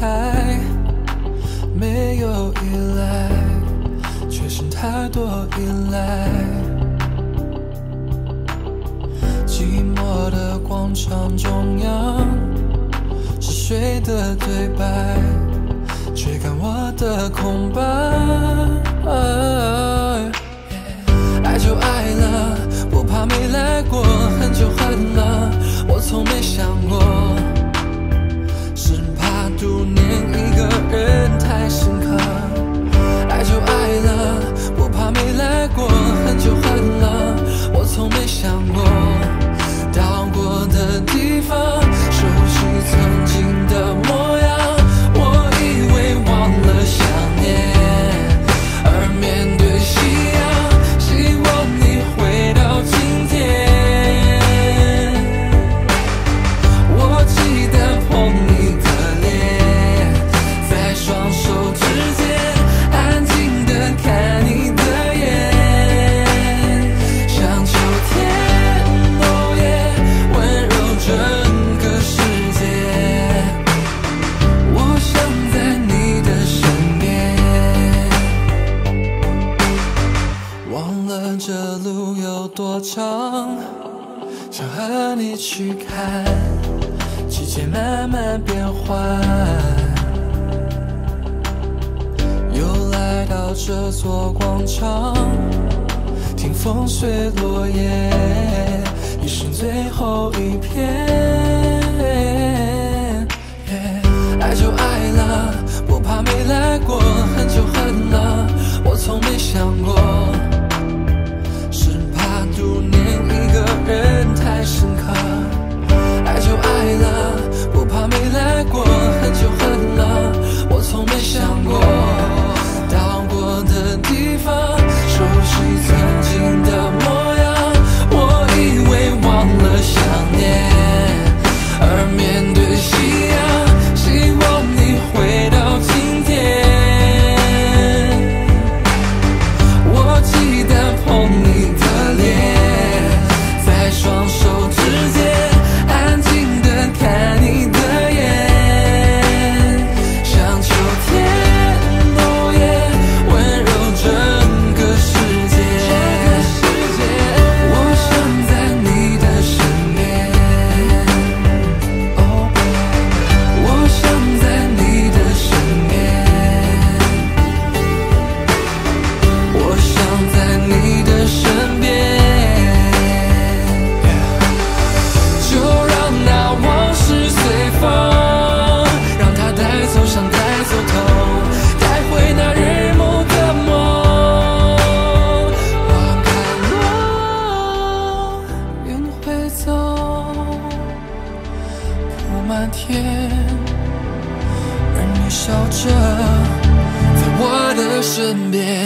开，没有依赖，却剩太多依赖。寂寞的广场中央，是谁的对白？追赶我的空白。的忘了这路有多长，想和你去看。季节慢慢变换，又来到这座广场，听风随落叶，一生最后一片。爱就爱了，天而你笑着在我的身边。